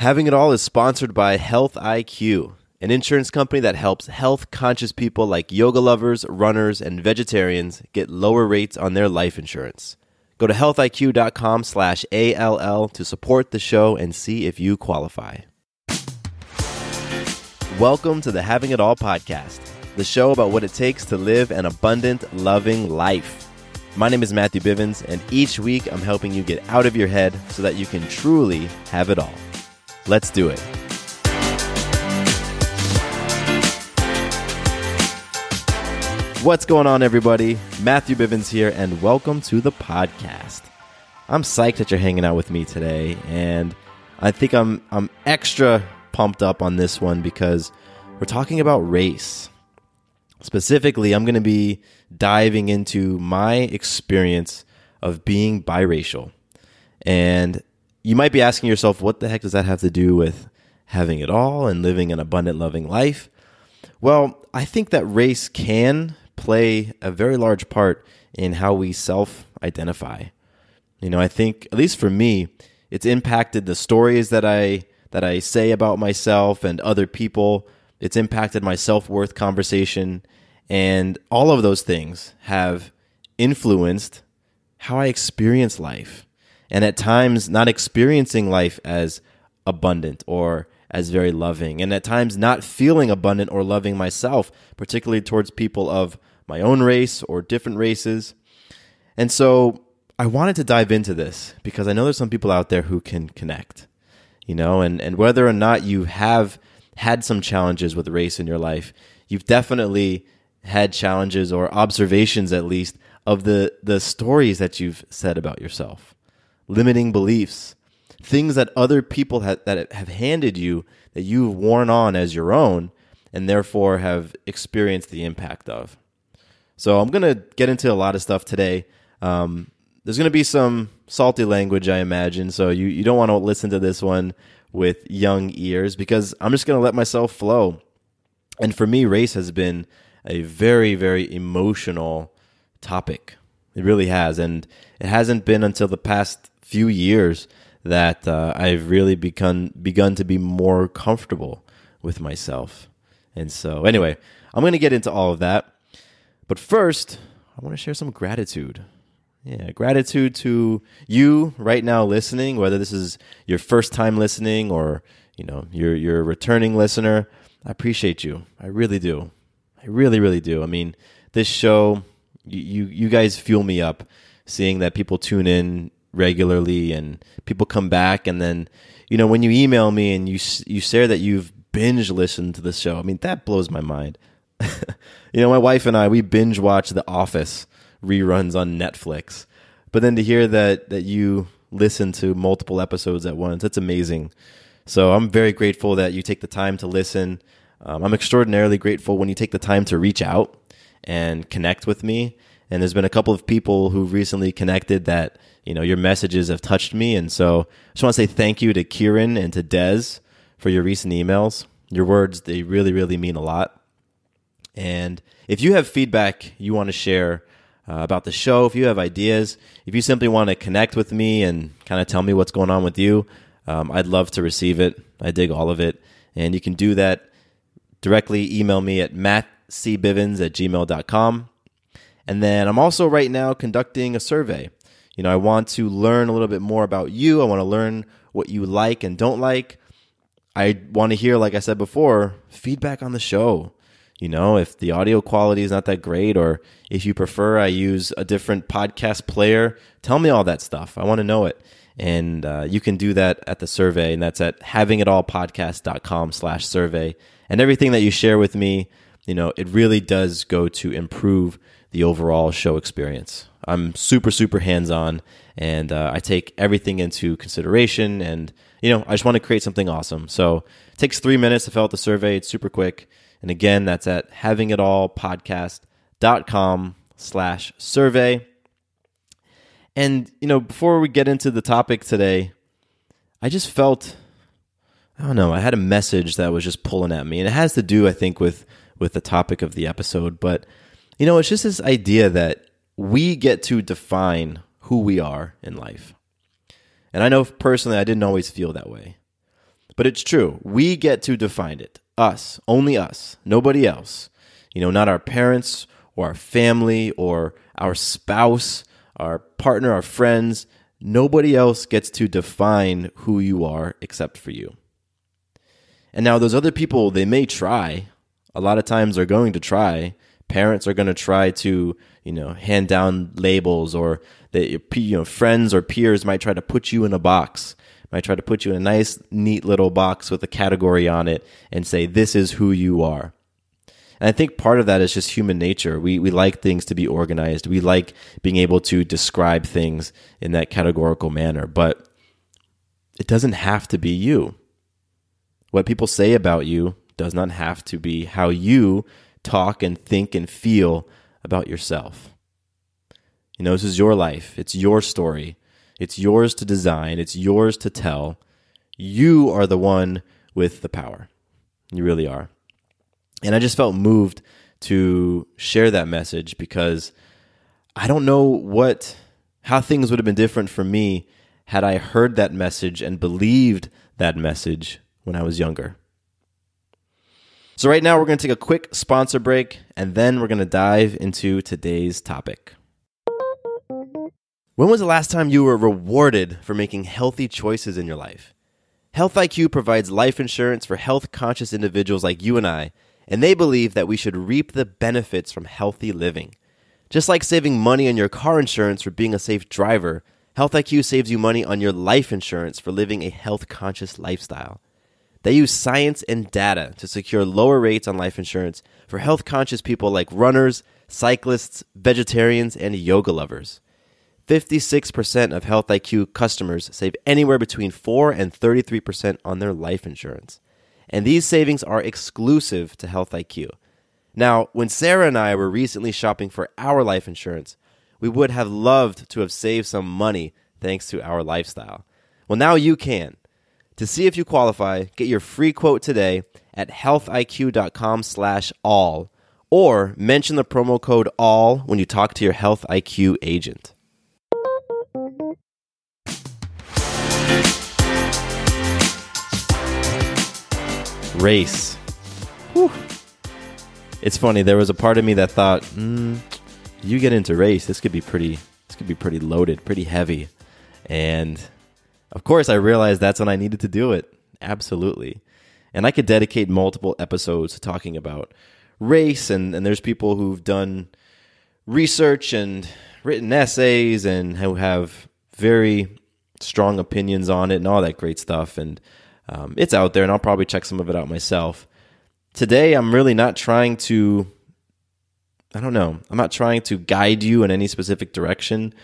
Having It All is sponsored by Health IQ, an insurance company that helps health conscious people like yoga lovers, runners, and vegetarians get lower rates on their life insurance. Go to healthiq.com slash ALL to support the show and see if you qualify. Welcome to the Having It All podcast, the show about what it takes to live an abundant, loving life. My name is Matthew Bivens, and each week I'm helping you get out of your head so that you can truly have it all. Let's do it. What's going on, everybody? Matthew Bivens here, and welcome to the podcast. I'm psyched that you're hanging out with me today, and I think I'm I'm extra pumped up on this one because we're talking about race. Specifically, I'm going to be diving into my experience of being biracial. And you might be asking yourself, what the heck does that have to do with having it all and living an abundant, loving life? Well, I think that race can play a very large part in how we self identify. You know, I think, at least for me, it's impacted the stories that I that I say about myself and other people. It's impacted my self worth conversation. And all of those things have influenced how I experience life. And at times, not experiencing life as abundant or as very loving. And at times, not feeling abundant or loving myself, particularly towards people of my own race or different races. And so I wanted to dive into this because I know there's some people out there who can connect, you know, and, and whether or not you have had some challenges with race in your life, you've definitely had challenges or observations at least of the, the stories that you've said about yourself, limiting beliefs, things that other people that have handed you that you've worn on as your own and therefore have experienced the impact of. So I'm going to get into a lot of stuff today. Um, there's going to be some salty language, I imagine. So you, you don't want to listen to this one with young ears because I'm just going to let myself flow. And for me, race has been a very, very emotional topic. It really has. And it hasn't been until the past few years that uh, I've really begun, begun to be more comfortable with myself. And so, anyway, I'm going to get into all of that. But first, I want to share some gratitude. Yeah, gratitude to you right now listening, whether this is your first time listening or, you know, you're you're a returning listener. I appreciate you. I really do. I really, really do. I mean, this show, you you, you guys fuel me up seeing that people tune in regularly and people come back and then, you know, when you email me and you you share that you've binge listened to the show, I mean, that blows my mind. you know, my wife and I we binge watch The Office reruns on Netflix. But then to hear that that you listen to multiple episodes at once, that's amazing. So I'm very grateful that you take the time to listen. Um, I'm extraordinarily grateful when you take the time to reach out and connect with me. And there's been a couple of people who recently connected that you know your messages have touched me, and so I just want to say thank you to Kieran and to Dez for your recent emails. Your words they really really mean a lot. And if you have feedback you want to share uh, about the show, if you have ideas, if you simply want to connect with me and kind of tell me what's going on with you, um, I'd love to receive it. I dig all of it. And you can do that directly. Email me at mattcbivens at gmail.com. And then I'm also right now conducting a survey. You know, I want to learn a little bit more about you. I want to learn what you like and don't like. I want to hear, like I said before, feedback on the show you know, if the audio quality is not that great, or if you prefer I use a different podcast player, tell me all that stuff. I want to know it. And uh, you can do that at the survey, and that's at havingitallpodcast.com slash survey. And everything that you share with me, you know, it really does go to improve the overall show experience. I'm super, super hands on, and uh, I take everything into consideration. And, you know, I just want to create something awesome. So it takes three minutes to fill out the survey, it's super quick. And again, that's at havingitallpodcast.com slash survey. And, you know, before we get into the topic today, I just felt, I don't know, I had a message that was just pulling at me. And it has to do, I think, with, with the topic of the episode. But, you know, it's just this idea that we get to define who we are in life. And I know personally, I didn't always feel that way. But it's true. We get to define it. Us, only us, nobody else. You know, not our parents or our family or our spouse, our partner, our friends. Nobody else gets to define who you are except for you. And now, those other people, they may try. A lot of times, they're going to try. Parents are going to try to, you know, hand down labels, or that your you know, friends or peers might try to put you in a box might try to put you in a nice, neat little box with a category on it and say, this is who you are. And I think part of that is just human nature. We, we like things to be organized. We like being able to describe things in that categorical manner, but it doesn't have to be you. What people say about you does not have to be how you talk and think and feel about yourself. You know, this is your life, it's your story. It's yours to design, it's yours to tell. You are the one with the power. You really are. And I just felt moved to share that message because I don't know what how things would have been different for me had I heard that message and believed that message when I was younger. So, right now, we're going to take a quick sponsor break and then we're going to dive into today's topic. When was the last time you were rewarded for making healthy choices in your life? Health IQ provides life insurance for health conscious individuals like you and I, and they believe that we should reap the benefits from healthy living. Just like saving money on your car insurance for being a safe driver, Health IQ saves you money on your life insurance for living a health conscious lifestyle. They use science and data to secure lower rates on life insurance for health conscious people like runners, cyclists, vegetarians, and yoga lovers. 56% of Health IQ customers save anywhere between 4 and 33% on their life insurance. And these savings are exclusive to Health IQ. Now, when Sarah and I were recently shopping for our life insurance, we would have loved to have saved some money thanks to our lifestyle. Well, now you can. To see if you qualify, get your free quote today at healthiq.com slash all or mention the promo code all when you talk to your Health IQ agent. race. Whew. It's funny. There was a part of me that thought, mm, "You get into race, this could be pretty. This could be pretty loaded, pretty heavy." And of course, I realized that's when I needed to do it. Absolutely. And I could dedicate multiple episodes to talking about race, and, and there's people who've done research and written essays and who have very strong opinions on it and all that great stuff. And um, it's out there, and I'll probably check some of it out myself. Today, I'm really not trying to, I don't know, I'm not trying to guide you in any specific direction.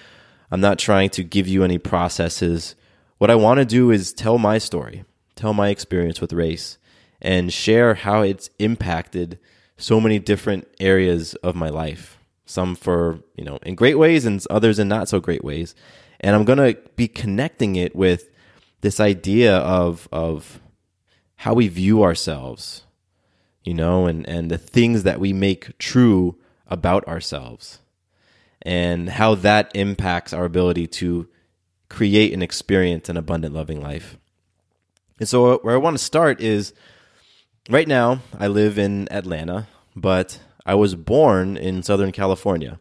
I'm not trying to give you any processes. What I want to do is tell my story, tell my experience with race, and share how it's impacted so many different areas of my life. Some for, you know, in great ways and others in not so great ways. And I'm going to be connecting it with this idea of of how we view ourselves, you know, and and the things that we make true about ourselves, and how that impacts our ability to create and experience an abundant, loving life. And so, where I want to start is right now, I live in Atlanta, but I was born in Southern California.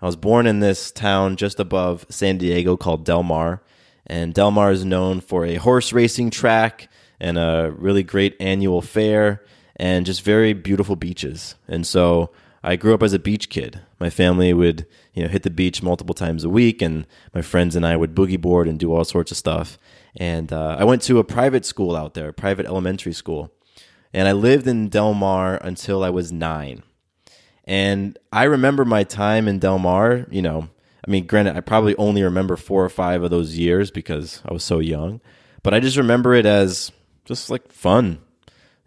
I was born in this town just above San Diego called Del Mar. And Del Mar is known for a horse racing track and a really great annual fair and just very beautiful beaches. And so I grew up as a beach kid. My family would, you know, hit the beach multiple times a week, and my friends and I would boogie board and do all sorts of stuff. And uh, I went to a private school out there, a private elementary school, and I lived in Del Mar until I was nine. And I remember my time in Del Mar, you know, I mean, granted, I probably only remember four or five of those years because I was so young, but I just remember it as just like fun.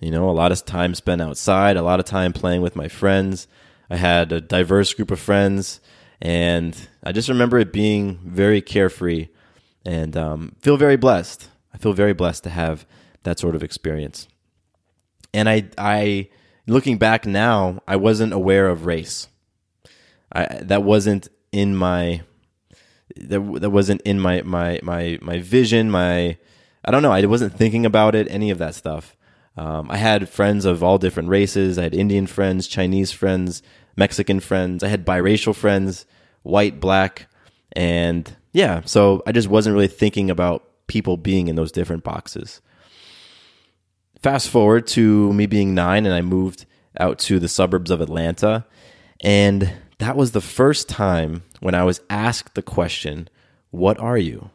You know, a lot of time spent outside, a lot of time playing with my friends. I had a diverse group of friends, and I just remember it being very carefree and um, feel very blessed. I feel very blessed to have that sort of experience. And I, I, looking back now, I wasn't aware of race. I, that wasn't in my that that wasn't in my my my my vision, my I don't know. I wasn't thinking about it, any of that stuff. Um, I had friends of all different races. I had Indian friends, Chinese friends, Mexican friends. I had biracial friends, white, black, and yeah. So I just wasn't really thinking about people being in those different boxes. Fast forward to me being nine, and I moved out to the suburbs of Atlanta, and that was the first time when I was asked the question, "What are you?"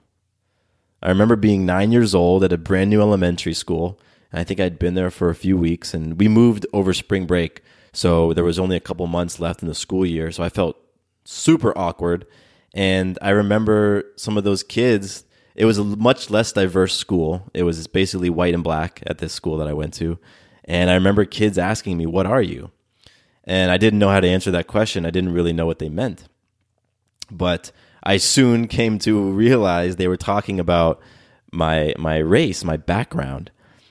I remember being nine years old at a brand new elementary school. And I think I'd been there for a few weeks, and we moved over spring break. So there was only a couple months left in the school year. So I felt super awkward. And I remember some of those kids, it was a much less diverse school. It was basically white and black at this school that I went to. And I remember kids asking me, What are you? And I didn't know how to answer that question. I didn't really know what they meant. But I soon came to realize they were talking about my my race, my background,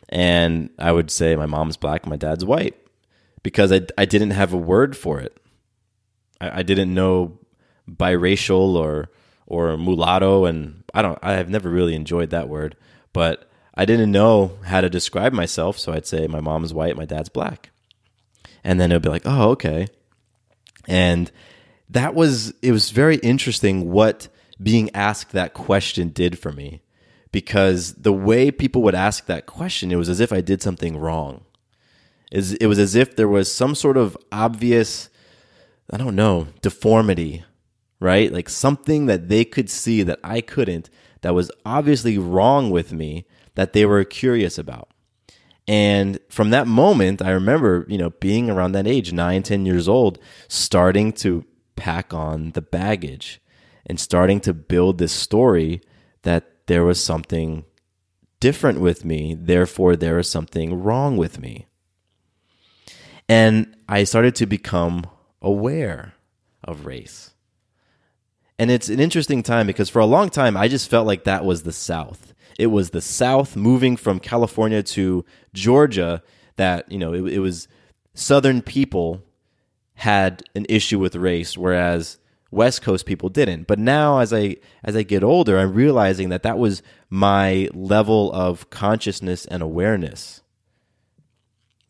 and I would say my mom's black, my dad's white, because I I didn't have a word for it. I, I didn't know biracial or or mulatto, and I don't. I have never really enjoyed that word, but I didn't know how to describe myself, so I'd say my mom's white, my dad's black, and then it would be like, oh, okay, and that was it was very interesting what being asked that question did for me because the way people would ask that question it was as if I did something wrong. It was as if there was some sort of obvious I don't know, deformity, right? Like something that they could see that I couldn't that was obviously wrong with me that they were curious about. And from that moment, I remember, you know, being around that age, nine, 10 years old, starting to pack on the baggage and starting to build this story that there was something different with me, therefore, there was something wrong with me. And I started to become aware of race. And it's an interesting time because for a long time, I just felt like that was the South. It was the South moving from California to Georgia that, you know, it, it was Southern people had an issue with race, whereas West Coast people didn't. But now, as I as I get older, I'm realizing that that was my level of consciousness and awareness.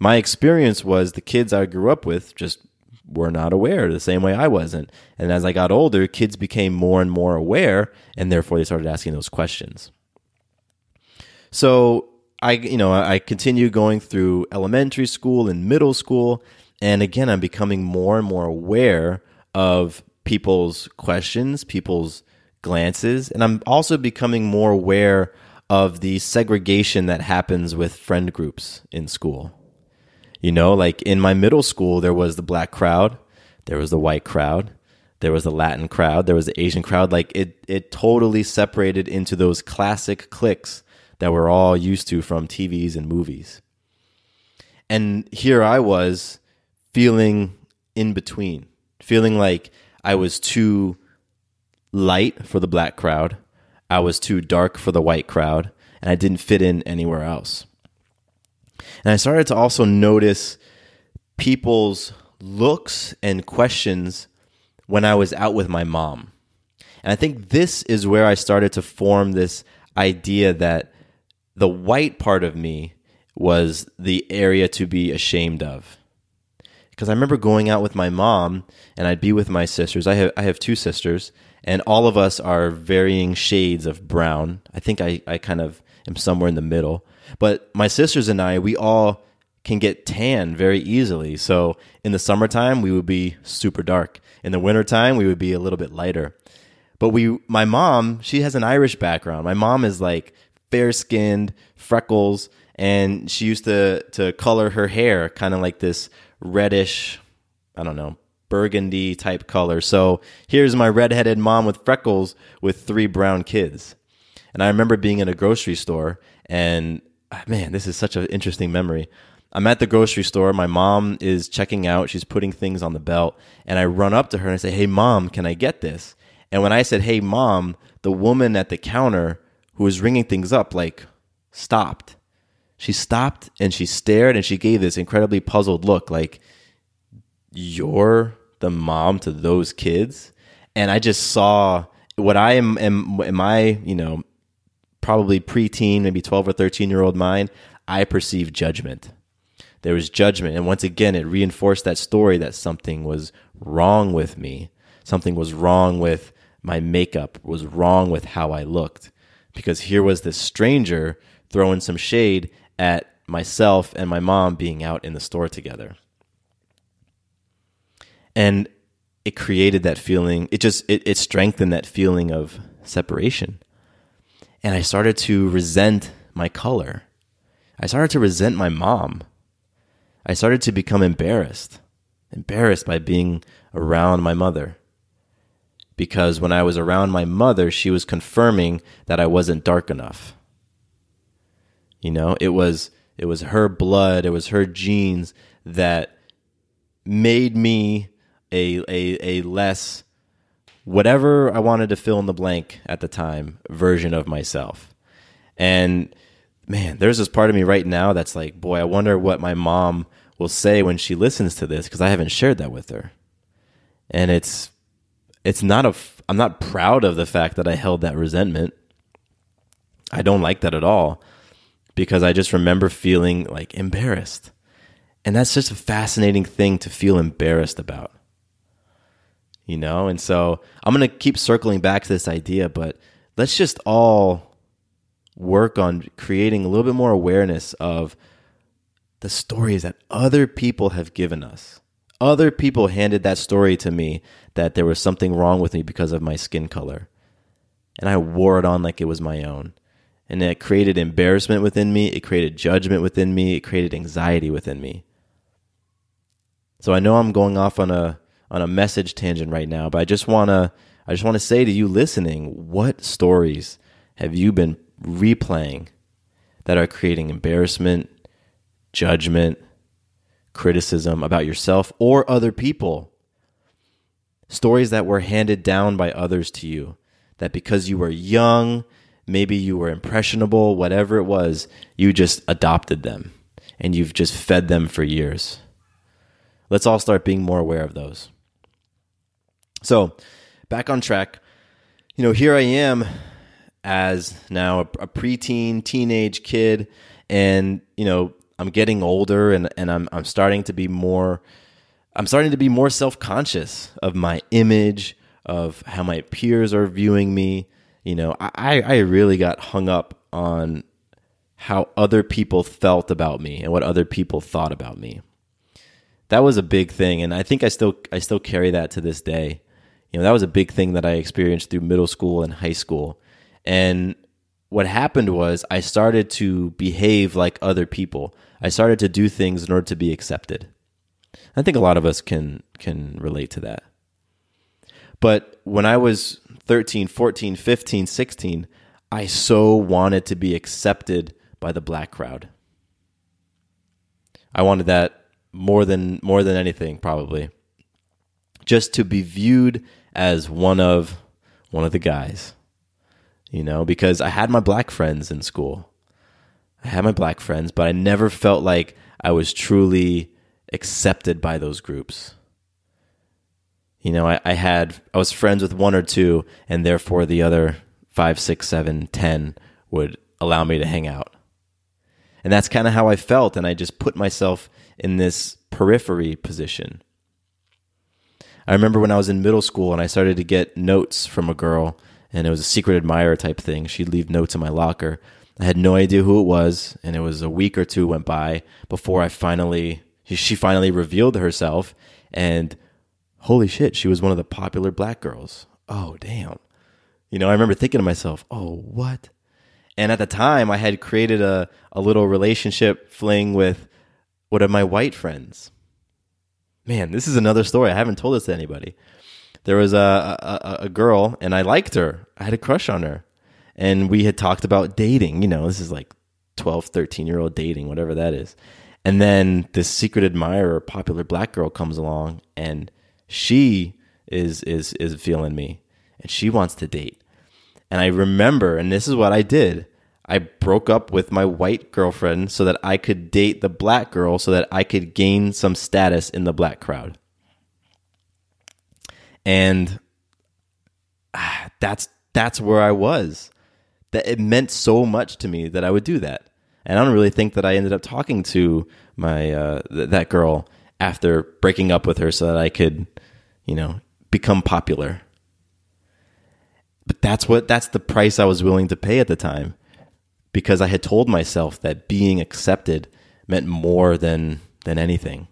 My experience was the kids I grew up with just were not aware the same way I wasn't. And as I got older, kids became more and more aware, and therefore they started asking those questions. So I, you know, I continue going through elementary school and middle school, and again, I'm becoming more and more aware of people's questions, people's glances, and I'm also becoming more aware of the segregation that happens with friend groups in school. You know, like in my middle school, there was the black crowd, there was the white crowd, there was the Latin crowd, there was the Asian crowd. Like it, it totally separated into those classic cliques that we're all used to from TVs and movies. And here I was feeling in between, feeling like I was too light for the black crowd, I was too dark for the white crowd, and I didn't fit in anywhere else. And I started to also notice people's looks and questions when I was out with my mom. And I think this is where I started to form this idea that the white part of me was the area to be ashamed of because I remember going out with my mom and I'd be with my sisters. I have I have two sisters and all of us are varying shades of brown. I think I, I kind of am somewhere in the middle. But my sisters and I, we all can get tan very easily. So in the summertime, we would be super dark. In the wintertime, we would be a little bit lighter. But we, my mom, she has an Irish background. My mom is like fair skinned, freckles, and she used to, to color her hair kind of like this reddish, I don't know, burgundy type color. So here's my redheaded mom with freckles with three brown kids. And I remember being in a grocery store and Ah, man, this is such an interesting memory. I'm at the grocery store. My mom is checking out. She's putting things on the belt. And I run up to her and I say, Hey, mom, can I get this? And when I said, Hey, mom, the woman at the counter who was ringing things up, like, stopped she stopped and she stared and she gave this incredibly puzzled look like, You're the mom to those kids? And I just saw what I am, am, am I, you know, probably preteen, maybe 12 or 13 year old mind, I perceived judgment. There was judgment. And once again, it reinforced that story that something was wrong with me. Something was wrong with my makeup, was wrong with how I looked. Because here was this stranger throwing some shade at myself and my mom being out in the store together. And it created that feeling, it just it, it strengthened that feeling of separation. And I started to resent my color. I started to resent my mom. I started to become embarrassed, embarrassed by being around my mother. Because when I was around my mother, she was confirming that I wasn't dark enough. You know, it was it was her blood, it was her genes that made me a a, a less whatever I wanted to fill in the blank at the time version of myself. And man, there's this part of me right now that's like, boy, I wonder what my mom will say when she listens to this because I haven't shared that with her. And it's it's not a I'm not proud of the fact that I held that resentment. I don't like that at all because I just remember feeling like embarrassed. And that's just a fascinating thing to feel embarrassed about. You know, and so I'm going to keep circling back to this idea, but let's just all work on creating a little bit more awareness of the stories that other people have given us. Other people handed that story to me that there was something wrong with me because of my skin color. And I wore it on like it was my own. And it created embarrassment within me, it created judgment within me, it created anxiety within me. So I know I'm going off on a on a message tangent right now, but I just want to I just want to say to you listening, what stories have you been replaying that are creating embarrassment, judgment, criticism about yourself or other people? Stories that were handed down by others to you, that because you were young, maybe you were impressionable, whatever it was, you just adopted them and you've just fed them for years. Let's all start being more aware of those. So, back on track. You know, here I am as now a, a preteen, teenage kid, and you know, I'm getting older, and and I'm I'm starting to be more, I'm starting to be more self conscious of my image, of how my peers are viewing me. You know, I I really got hung up on how other people felt about me and what other people thought about me. That was a big thing, and I think I still I still carry that to this day you know that was a big thing that I experienced through middle school and high school. And what happened was I started to behave like other people. I started to do things in order to be accepted. I think a lot of us can can relate to that. But when I was 13, 14, 15, 16, I so wanted to be accepted by the black crowd. I wanted that more than more than anything probably. Just to be viewed as one of one of the guys. You know, because I had my black friends in school. I had my black friends, but I never felt like I was truly accepted by those groups. You know, I, I had I was friends with one or two, and therefore the other five, six, seven, ten would allow me to hang out. And that's kind of how I felt, and I just put myself in this periphery position. I remember when I was in middle school and I started to get notes from a girl, and it was a secret admirer type thing. She'd leave notes in my locker. I had no idea who it was, and it was a week or two went by before I finally she finally revealed herself, and holy shit, she was one of the popular black girls. Oh damn. You know, I remember thinking to myself, "Oh, what?" And at the time, I had created a, a little relationship fling with one of my white friends man, this is another story. I haven't told this to anybody. There was a, a, a girl, and I liked her. I had a crush on her, and we had talked about dating. You know, this is like 12, 13 year old dating, whatever that is. And then this secret admirer, popular black girl, comes along, and she is is is feeling me, and she wants to date. And I remember, and this is what I did. I broke up with my white girlfriend so that I could date the black girl so that I could gain some status in the black crowd. And ah, that's that's where I was. that it meant so much to me that I would do that. And I don't really think that I ended up talking to my uh, th- that girl after breaking up with her so that I could, you know, become popular. But that's what that's the price I was willing to pay at the time because I had told myself that being accepted meant more than than anything.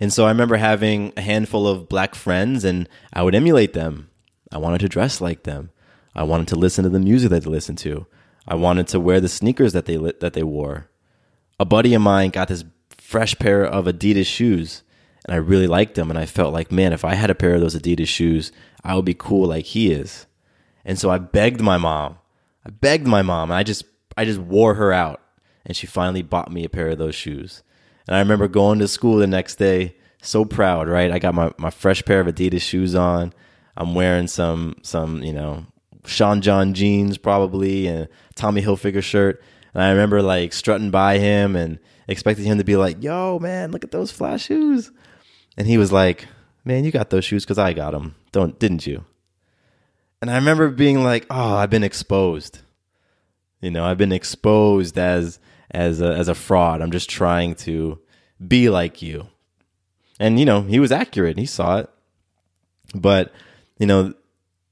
And so I remember having a handful of black friends and I would emulate them. I wanted to dress like them. I wanted to listen to the music that they listened to. I wanted to wear the sneakers that they that they wore. A buddy of mine got this fresh pair of Adidas shoes and I really liked them and I felt like, man, if I had a pair of those Adidas shoes, I would be cool like he is. And so I begged my mom. I begged my mom and I just I just wore her out and she finally bought me a pair of those shoes. And I remember going to school the next day, so proud, right? I got my, my fresh pair of Adidas shoes on. I'm wearing some some, you know, Sean John jeans probably and Tommy Hilfiger shirt. And I remember like strutting by him and expecting him to be like, "Yo, man, look at those flash shoes." And he was like, "Man, you got those shoes cuz I got them. Don't didn't you?" And I remember being like, "Oh, I've been exposed." You know, I've been exposed as as a, as a fraud. I'm just trying to be like you. And you know, he was accurate. He saw it. But, you know,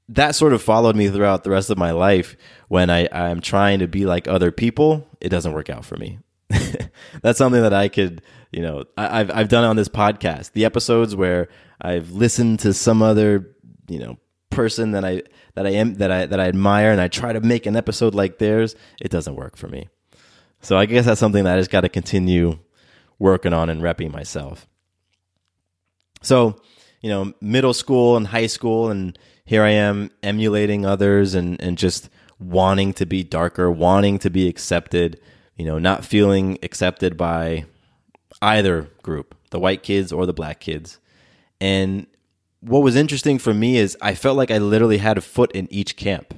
that sort of followed me throughout the rest of my life when I, I'm trying to be like other people, it doesn't work out for me. That's something that I could, you know, I, I've I've done on this podcast. The episodes where I've listened to some other, you know, person that I that I am that I that I admire and I try to make an episode like theirs, it doesn't work for me. So I guess that's something that I just got to continue working on and repping myself. So, you know, middle school and high school, and here I am emulating others and, and just wanting to be darker, wanting to be accepted, you know, not feeling accepted by either group, the white kids or the black kids. And what was interesting for me is I felt like I literally had a foot in each camp.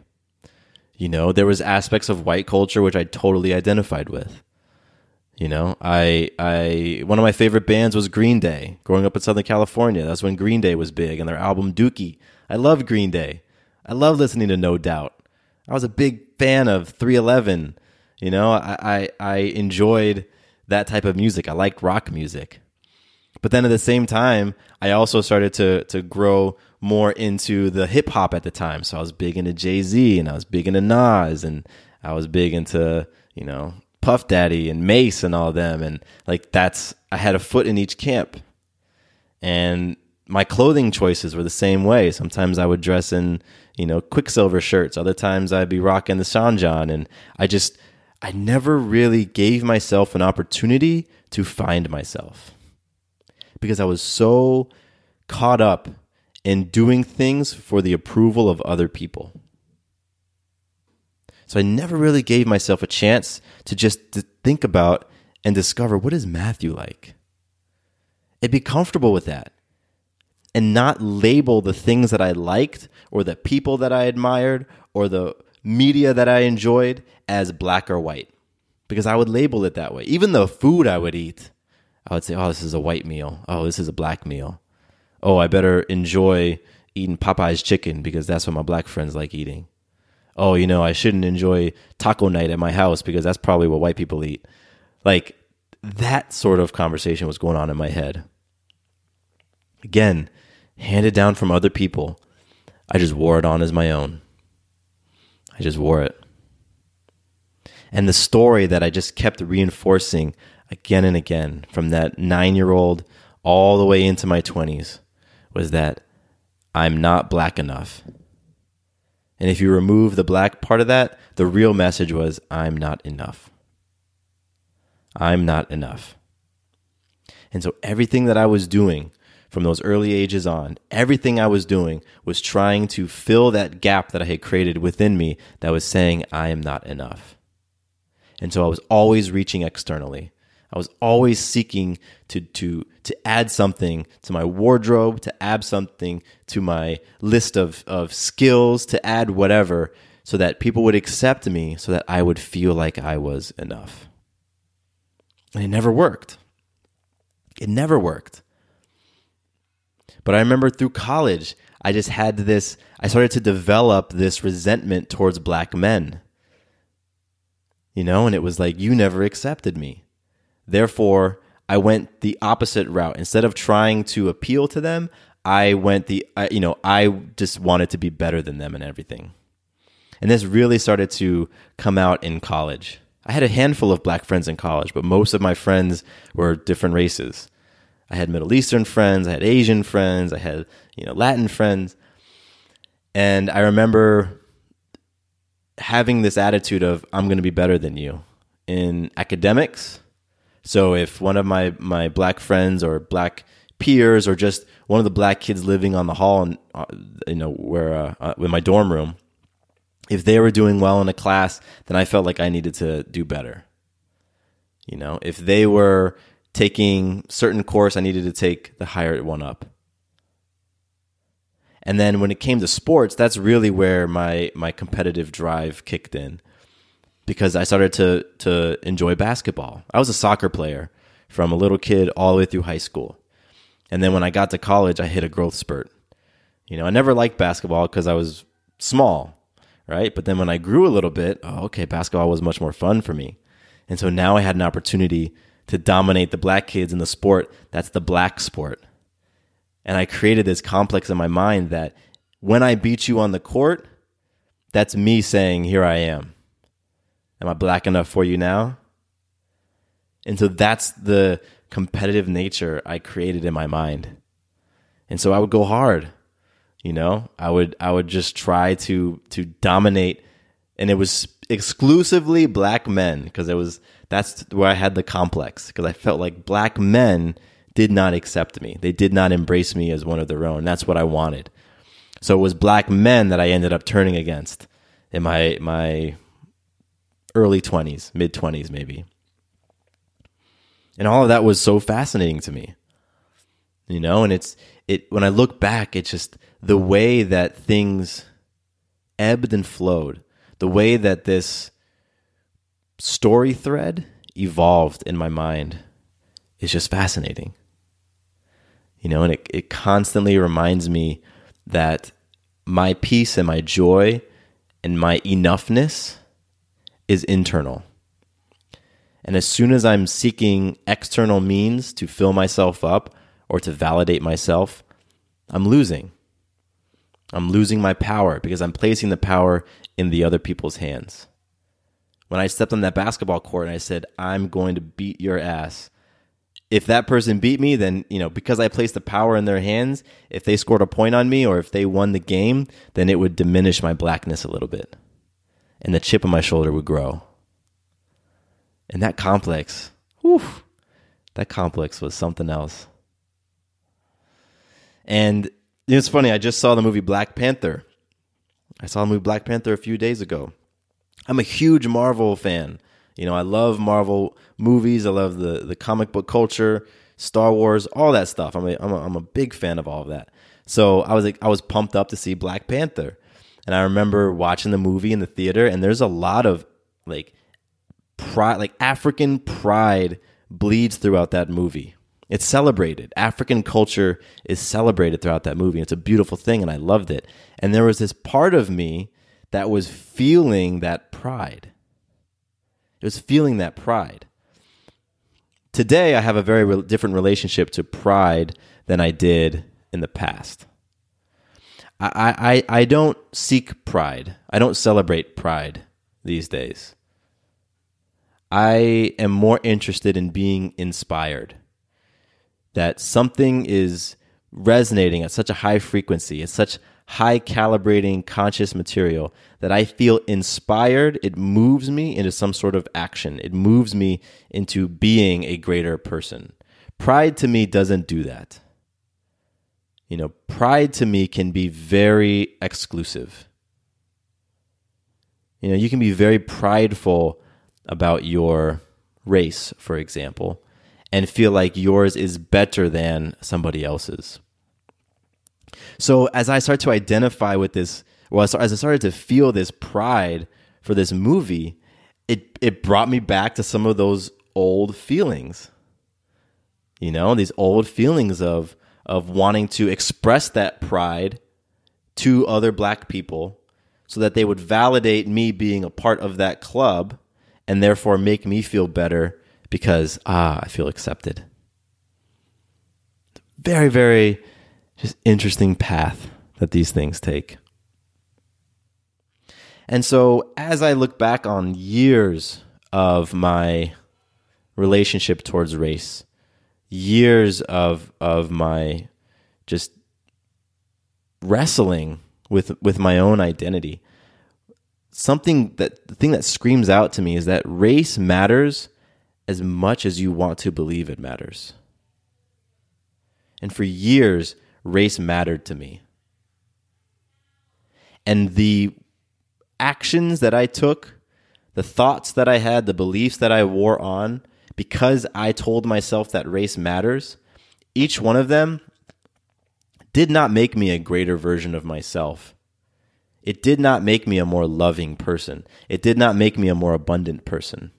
You know, there was aspects of white culture which I totally identified with. You know, I I one of my favorite bands was Green Day. Growing up in Southern California, that's when Green Day was big and their album Dookie. I loved Green Day. I love listening to No Doubt. I was a big fan of 311. You know, I, I, I enjoyed that type of music. I like rock music. But then at the same time, I also started to to grow more into the hip hop at the time. So I was big into Jay Z and I was big into Nas and I was big into, you know, Puff Daddy and Mase and all them. And like that's, I had a foot in each camp. And my clothing choices were the same way. Sometimes I would dress in, you know, Quiksilver shirts. Other times I'd be rocking the Sean John. And I just, I never really gave myself an opportunity to find myself because I was so caught up in doing things for the approval of other people. So I never really gave myself a chance to just to think about and discover what is Matthew like. And be comfortable with that. And not label the things that I liked or the people that I admired or the media that I enjoyed as black or white. Because I would label it that way. Even the food I would eat, I would say, oh, this is a white meal. Oh, this is a black meal oh, I better enjoy eating Popeye's chicken because that's what my black friends like eating. Oh, you know, I shouldn't enjoy taco night at my house because that's probably what white people eat. Like that sort of conversation was going on in my head. Again, handed down from other people. I just wore it on as my own. I just wore it. And the story that I just kept reinforcing again and again from that nine year old all the way into my 20s was that I'm not black enough. And if you remove the black part of that, the real message was I'm not enough. I'm not enough. And so everything that I was doing from those early ages on, everything I was doing was trying to fill that gap that I had created within me that was saying I am not enough. And so I was always reaching externally. I was always seeking to to to add something to my wardrobe, to add something to my list of of skills, to add whatever so that people would accept me so that I would feel like I was enough. And it never worked. It never worked. But I remember through college, I just had this, I started to develop this resentment towards black men. You know, and it was like, you never accepted me. Therefore, I went the opposite route. Instead of trying to appeal to them, I went the, you know, I just wanted to be better than them and everything. And this really started to come out in college. I had a handful of black friends in college, but most of my friends were different races. I had Middle Eastern friends, I had Asian friends, I had, you know, Latin friends. And I remember having this attitude of I'm going to be better than you in academics. So if one of my my black friends or black peers or just one of the black kids living on the hall and uh, you know where uh, uh, in my dorm room if they were doing well in a class, then I felt like I needed to do better. You know, if they were taking certain course, I needed to take the higher one up. And then when it came to sports, that's really where my my competitive drive kicked in because I started to to enjoy basketball. I was a soccer player from a little kid all the way through high school. And then when I got to college, I hit a growth spurt. You know, I never liked basketball because I was small right? But then when I grew a little bit, oh, okay, basketball was much more fun for me. And so now I had an opportunity to dominate the black kids in the sport that's the black sport. And I created this complex in my mind that when I beat you on the court, that's me saying, Here I am. Am I black enough for you now? And so that's the competitive nature I created in my mind. And so I would go hard. You know, I would I would just try to to dominate, and it was exclusively black men because it was that's where I had the complex because I felt like black men did not accept me. They did not embrace me as one of their own. That's what I wanted. So it was black men that I ended up turning against in my my early 20s, mid 20s maybe. And all of that was so fascinating to me. You know, and it's it when I look back, it's just the way that things ebbed and flowed, the way that this story thread evolved in my mind is just fascinating. You know, and it, it constantly reminds me that my peace and my joy and my enoughness is internal. And as soon as I'm seeking external means to fill myself up or to validate myself, I'm losing. I'm losing my power because I'm placing the power in the other people's hands. When I stepped on that basketball court and I said, I'm going to beat your ass. If that person beat me, then, you know, because I placed the power in their hands, if they scored a point on me or if they won the game, then it would diminish my blackness a little bit. And the chip on my shoulder would grow. And that complex, whew, that complex was something else. And it's funny. I just saw the movie Black Panther. I saw the movie Black Panther a few days ago. I'm a huge Marvel fan. You know, I love Marvel movies. I love the the comic book culture, Star Wars, all that stuff. I'm a, I'm a, I'm a big fan of all of that. So I was like, I was pumped up to see Black Panther, and I remember watching the movie in the theater. And there's a lot of like pride, like African pride bleeds throughout that movie. It's celebrated. African culture is celebrated throughout that movie. It's a beautiful thing, and I loved it. And there was this part of me that was feeling that pride. It was feeling that pride. Today, I have a very re- different relationship to pride than I did in the past. I, I, I don't seek pride. I don't celebrate pride these days. I am more interested in being inspired that something is resonating at such a high frequency, at such high calibrating conscious material that I feel inspired. It moves me into some sort of action. It moves me into being a greater person. Pride to me doesn't do that. You know, pride to me can be very exclusive. You know, you can be very prideful about your race, for example, and feel like yours is better than somebody else's. So as I start to identify with this, well, as I started to feel this pride for this movie, it it brought me back to some of those old feelings. You know, these old feelings of of wanting to express that pride to other black people so that they would validate me being a part of that club and therefore make me feel better because, ah, I feel accepted. Very, very just interesting path that these things take. And so as I look back on years of my relationship towards race, years of of my just wrestling with with my own identity. Something that the thing that screams out to me is that race matters as much as you want to believe it matters. And for years, race mattered to me. And the actions that I took, the thoughts that I had, the beliefs that I wore on, because I told myself that race matters, each one of them did not make me a greater version of myself. It did not make me a more loving person. It did not make me a more abundant person.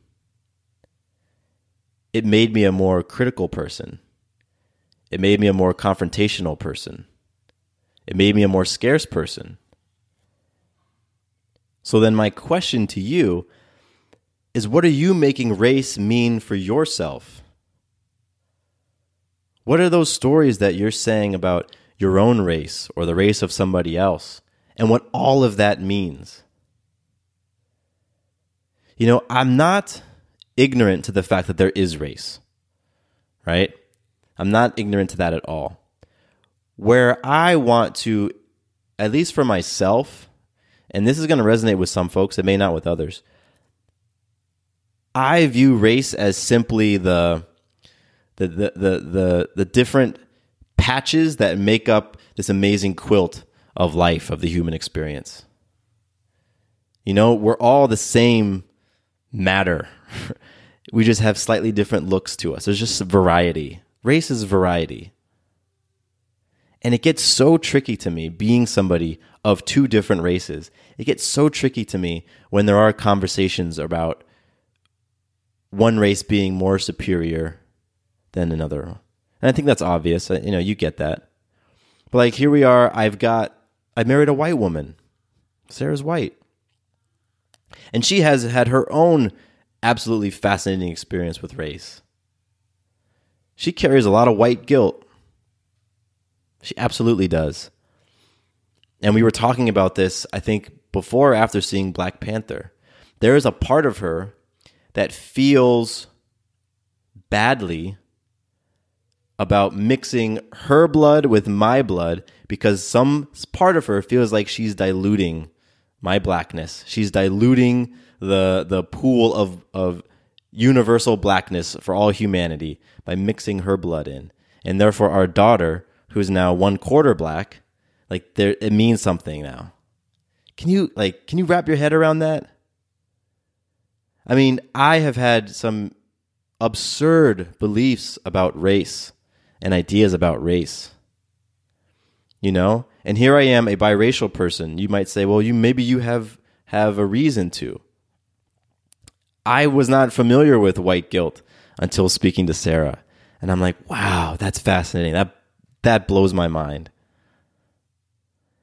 It made me a more critical person. It made me a more confrontational person. It made me a more scarce person. So then, my question to you is what are you making race mean for yourself? What are those stories that you're saying about your own race or the race of somebody else and what all of that means? You know, I'm not ignorant to the fact that there is race, right? I'm not ignorant to that at all. Where I want to, at least for myself, and this is going to resonate with some folks, it may not with others. I view race as simply the the the the the, the different patches that make up this amazing quilt of life of the human experience. You know, we're all the same matter. we just have slightly different looks to us. There's just variety. Race is variety. And it gets so tricky to me being somebody of two different races. It gets so tricky to me when there are conversations about one race being more superior than another. And I think that's obvious. You know, you get that. But like here we are, I've got I married a white woman. Sarah's white. And she has had her own absolutely fascinating experience with race. She carries a lot of white guilt. She absolutely does. And we were talking about this, I think, before or after seeing Black Panther. There is a part of her that feels badly about mixing her blood with my blood because some part of her feels like she's diluting my blackness. She's diluting the the pool of of universal blackness for all humanity by mixing her blood in. And therefore our daughter, who is now one quarter black, like there it means something now. Can you like can you wrap your head around that? I mean, I have had some absurd beliefs about race and ideas about race. You know? And here I am, a biracial person. You might say, well, you maybe you have have a reason to. I was not familiar with white guilt until speaking to Sarah. And I'm like, wow, that's fascinating. That that blows my mind.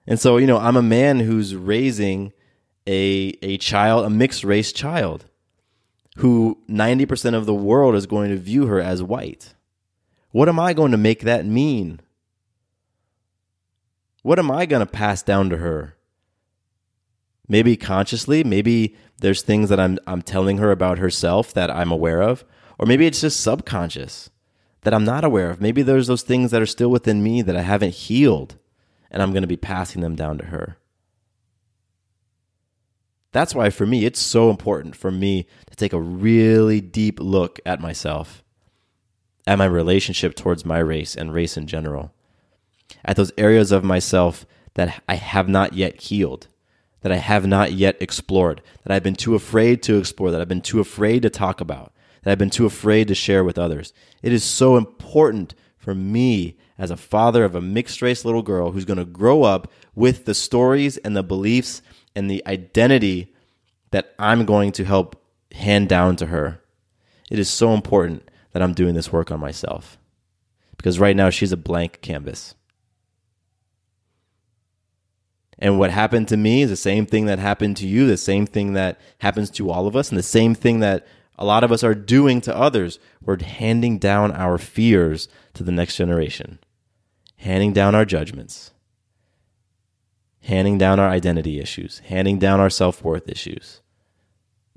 And so, you know, I'm a man who's raising a a child, a mixed race child who 90% of the world is going to view her as white. What am I going to make that mean? What am I going to pass down to her? Maybe consciously, maybe there's things that I'm I'm telling her about herself that I'm aware of, or maybe it's just subconscious that I'm not aware of. Maybe there's those things that are still within me that I haven't healed and I'm going to be passing them down to her. That's why, for me, it's so important for me to take a really deep look at myself, at my relationship towards my race and race in general, at those areas of myself that I have not yet healed, that I have not yet explored, that I've been too afraid to explore, that I've been too afraid to talk about, that I've been too afraid to share with others. It is so important for me as a father of a mixed race little girl who's going to grow up with the stories and the beliefs and the identity that I'm going to help hand down to her. It is so important that I'm doing this work on myself because right now she's a blank canvas. And what happened to me is the same thing that happened to you, the same thing that happens to all of us, and the same thing that a lot of us are doing to others. We're handing down our fears to the next generation, handing down our judgments, handing down our identity issues, handing down our self worth issues,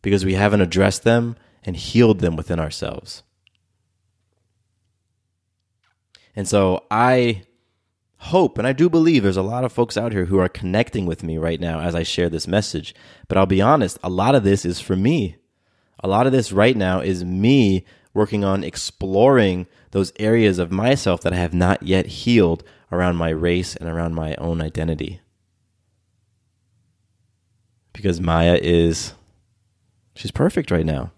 because we haven't addressed them and healed them within ourselves. And so I hope and I do believe there's a lot of folks out here who are connecting with me right now as I share this message. But I'll be honest, a lot of this is for me. A lot of this right now is me working on exploring those areas of myself that I have not yet healed around my race and around my own identity. Because Maya is, she's perfect right now.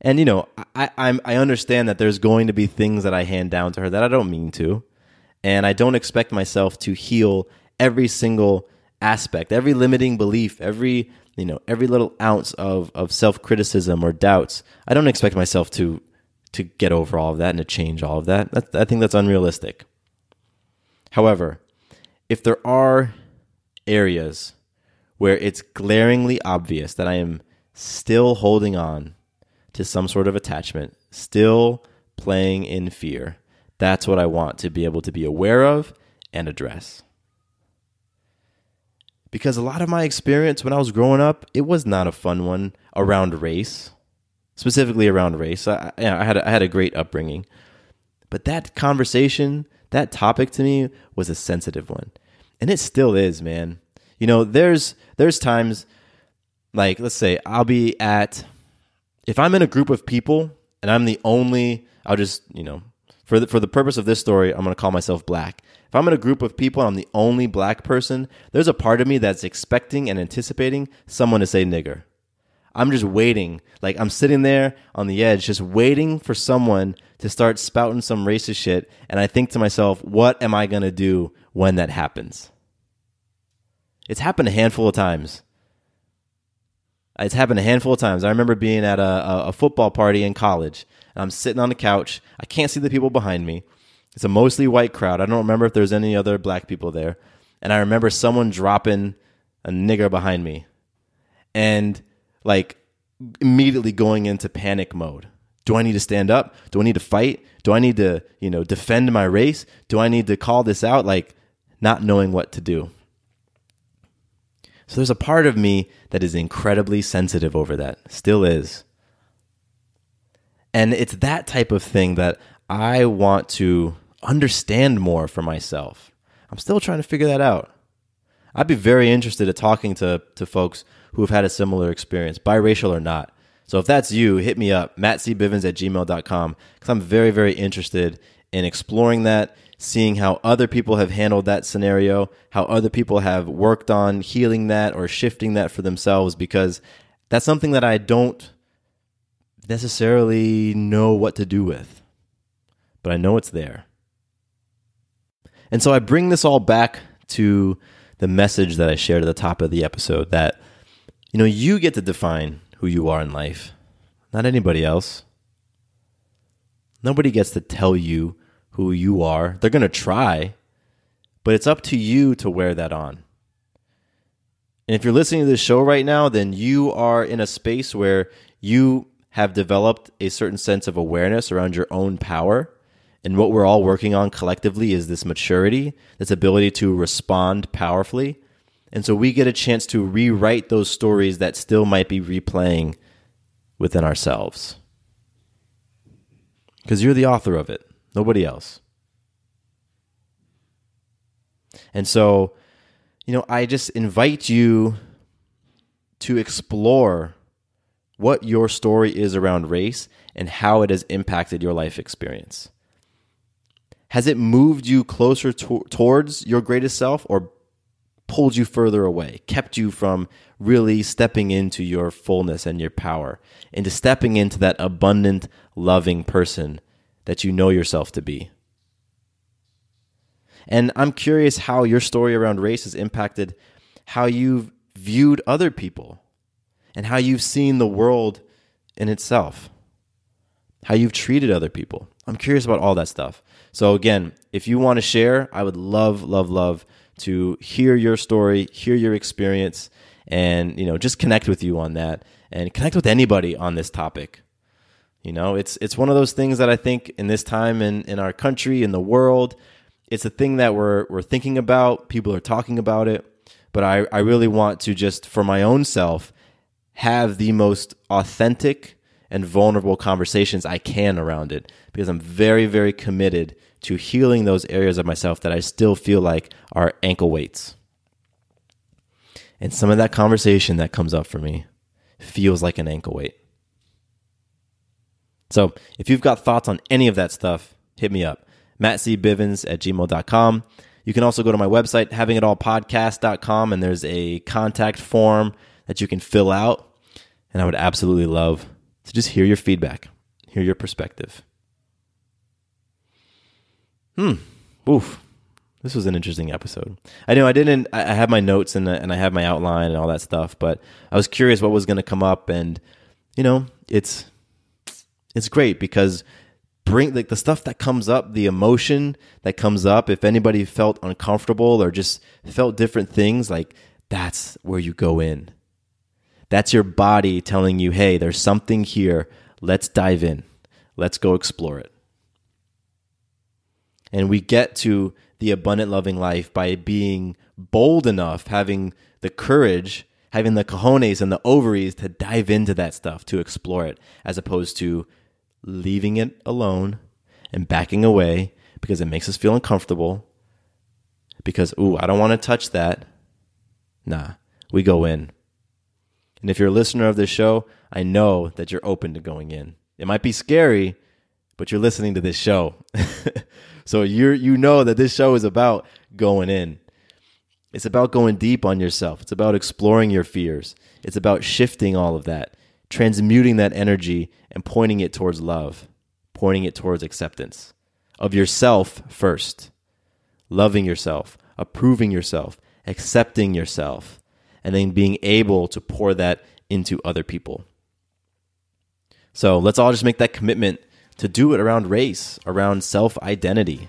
And you know, I, I'm I understand that there's going to be things that I hand down to her that I don't mean to, and I don't expect myself to heal every single aspect, every limiting belief, every you know every little ounce of of self criticism or doubts. I don't expect myself to to get over all of that and to change all of that. that I think that's unrealistic. However, if there are areas where it's glaringly obvious that I am still holding on to some sort of attachment, still playing in fear. That's what I want to be able to be aware of and address. Because a lot of my experience when I was growing up, it was not a fun one around race, specifically around race. I, I, had, a, I had a great upbringing. But that conversation, that topic to me was a sensitive one. And it still is, man. You know, there's there's times like let's say I'll be at if I'm in a group of people and I'm the only, I'll just, you know, for the, for the purpose of this story, I'm going to call myself black. If I'm in a group of people and I'm the only black person, there's a part of me that's expecting and anticipating someone to say nigger. I'm just waiting. Like I'm sitting there on the edge, just waiting for someone to start spouting some racist shit. And I think to myself, what am I going to do when that happens? It's happened a handful of times. It's happened a handful of times. I remember being at a, a football party in college, and I'm sitting on the couch. I can't see the people behind me. It's a mostly white crowd. I don't remember if there's any other black people there. And I remember someone dropping a nigger behind me, and like immediately going into panic mode. Do I need to stand up? Do I need to fight? Do I need to, you know, defend my race? Do I need to call this out? Like, not knowing what to do. So there's a part of me that is incredibly sensitive over that, still is. And it's that type of thing that I want to understand more for myself. I'm still trying to figure that out. I'd be very interested in talking to, to folks who have had a similar experience, biracial or not. So if that's you, hit me up, mattcbivens at gmail.com, because I'm very, very interested in exploring that, seeing how other people have handled that scenario, how other people have worked on healing that or shifting that for themselves, because that's something that I don't necessarily know what to do with, but I know it's there. And so I bring this all back to the message that I shared at the top of the episode that, you know, you get to define who you are in life, not anybody else. Nobody gets to tell you who you are. They're going to try, but it's up to you to wear that on. And if you're listening to this show right now, then you are in a space where you have developed a certain sense of awareness around your own power. And what we're all working on collectively is this maturity, this ability to respond powerfully. And so we get a chance to rewrite those stories that still might be replaying within ourselves. Because you're the author of it nobody else. And so, you know, I just invite you to explore what your story is around race and how it has impacted your life experience. Has it moved you closer to- towards your greatest self or pulled you further away, kept you from really stepping into your fullness and your power, into stepping into that abundant, loving person that you know yourself to be. And I'm curious how your story around race has impacted how you've viewed other people and how you've seen the world in itself, how you've treated other people. I'm curious about all that stuff. So, again, if you want to share, I would love, love, love to hear your story, hear your experience, and you know just connect with you on that, and connect with anybody on this topic. You know, it's it's one of those things that I think in this time in in our country, in the world, it's a thing that we're we're thinking about. People are talking about it, but I I really want to just for my own self have the most authentic and vulnerable conversations I can around it because I'm very very committed to healing those areas of myself that I still feel like are ankle weights. And some of that conversation that comes up for me feels like an ankle weight. So if you've got thoughts on any of that stuff, hit me up. mattcbivens at gmail.com. You can also go to my website, havingitallpodcast.com, and there's a contact form that you can fill out. And I would absolutely love to just hear your feedback, hear your perspective. Hmm. Oof. This was an interesting episode. I know I didn't. I have my notes and and I have my outline and all that stuff, but I was curious what was going to come up, and you know, it's it's great because bring like the stuff that comes up, the emotion that comes up. If anybody felt uncomfortable or just felt different things, like that's where you go in. That's your body telling you, "Hey, there's something here. Let's dive in. Let's go explore it." And we get to the abundant loving life by being bold enough, having the courage, having the cojones and the ovaries to dive into that stuff, to explore it, as opposed to leaving it alone and backing away because it makes us feel uncomfortable. Because, ooh, I don't want to touch that. Nah, we go in. And if you're a listener of this show, I know that you're open to going in. It might be scary, but you're listening to this show. So you you know that this show is about going in. It's about going deep on yourself. It's about exploring your fears. It's about shifting all of that, transmuting that energy and pointing it towards love, pointing it towards acceptance of yourself first. Loving yourself, approving yourself, accepting yourself, and then being able to pour that into other people. So let's all just make that commitment to do it around race, around self identity,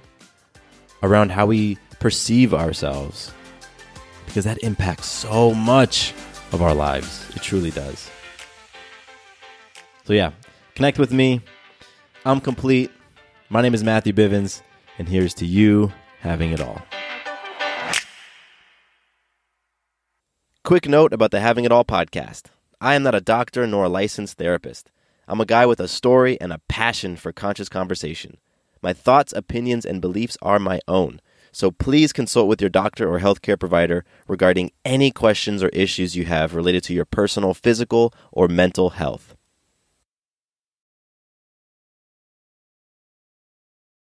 around how we perceive ourselves, because that impacts so much of our lives. It truly does. So, yeah, connect with me. I'm complete. My name is Matthew Bivens, and here's to you having it all. Quick note about the Having It All podcast I am not a doctor nor a licensed therapist. I'm a guy with a story and a passion for conscious conversation. My thoughts, opinions, and beliefs are my own. So please consult with your doctor or healthcare provider regarding any questions or issues you have related to your personal physical or mental health.